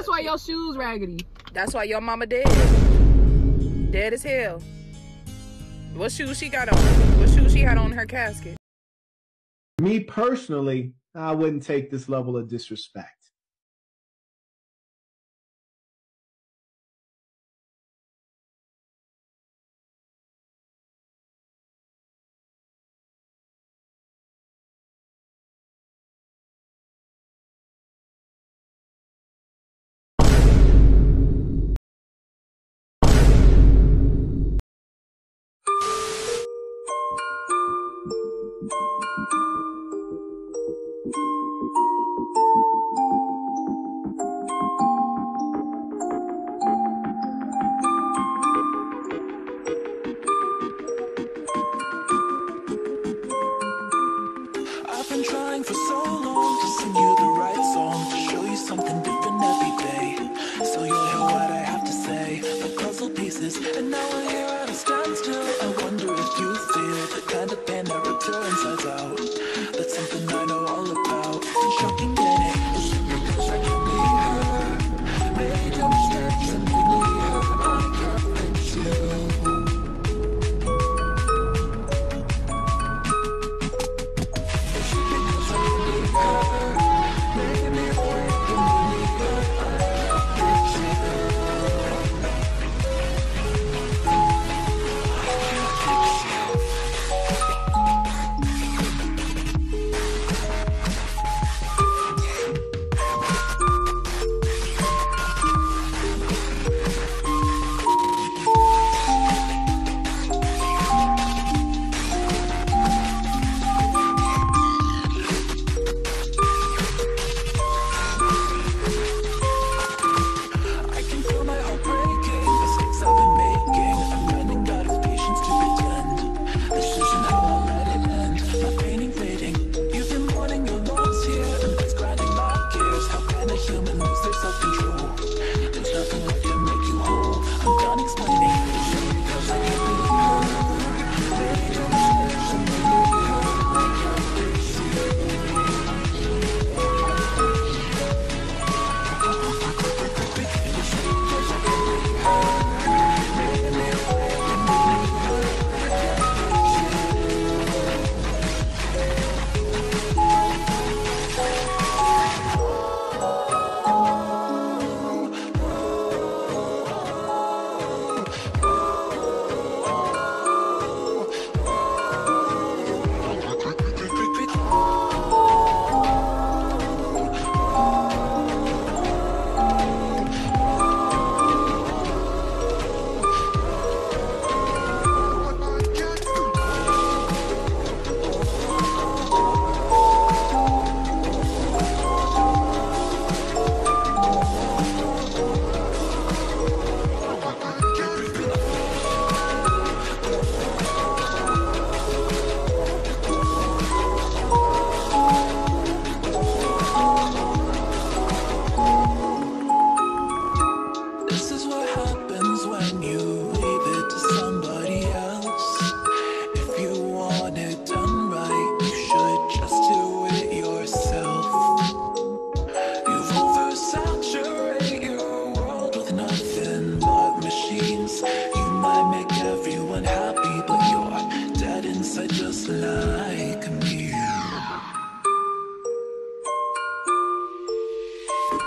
That's why your shoes raggedy. That's why your mama dead. Dead as hell. What shoes she got on? What shoes she had on her casket? Me personally, I wouldn't take this level of disrespect. Been trying for so long to sing you the right song, to show you something different every day. So you'll hear what I have to say, like puzzle pieces. And now we're here at a standstill. I wonder if you feel the kind of pain that your insides out. That's something I know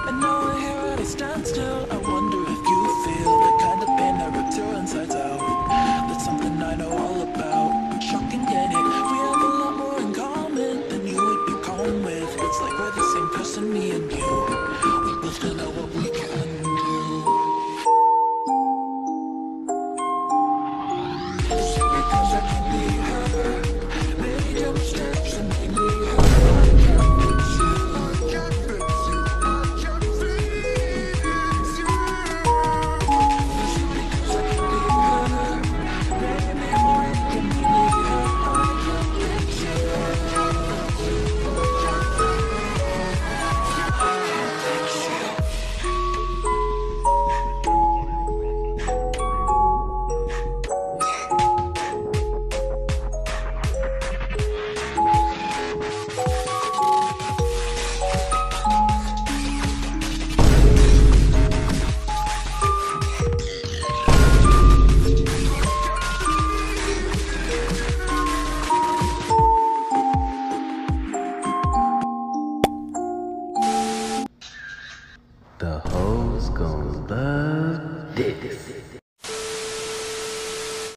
And now we're here at a standstill. I wonder if you feel the kind of pain that ripped your insides out.